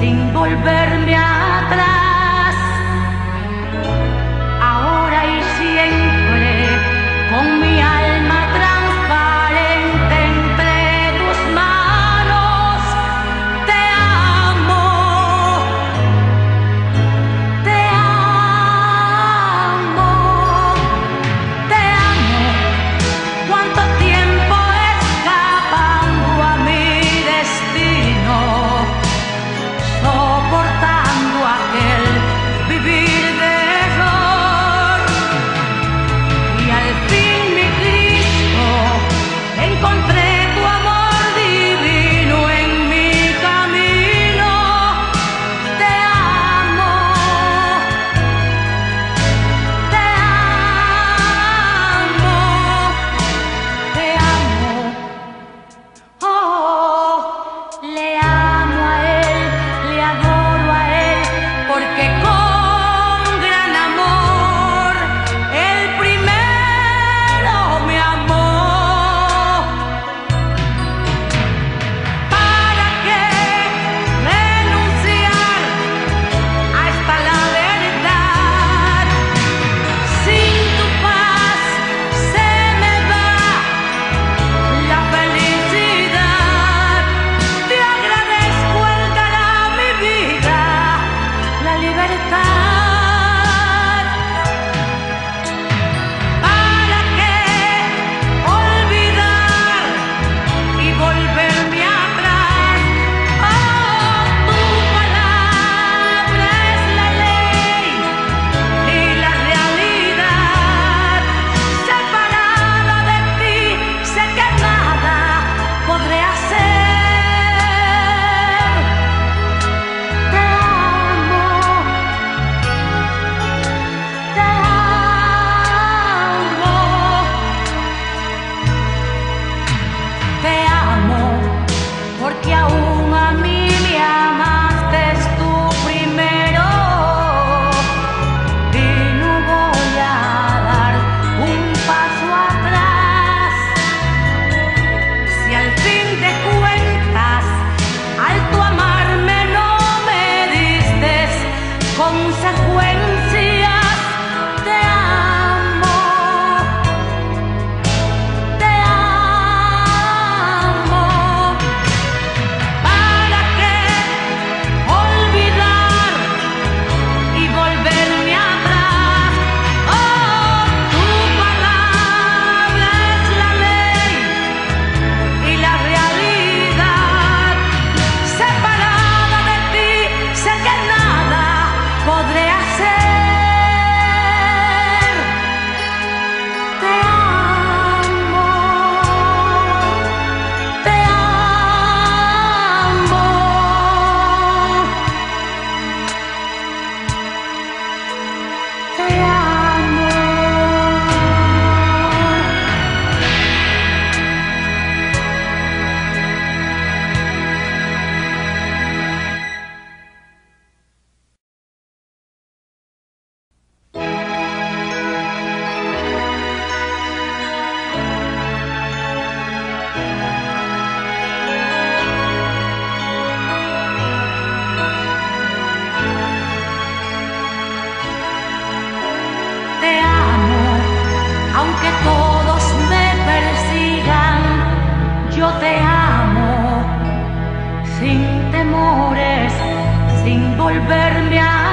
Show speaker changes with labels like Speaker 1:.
Speaker 1: sin volverme atrás. vergüenza sin temores, sin volverme a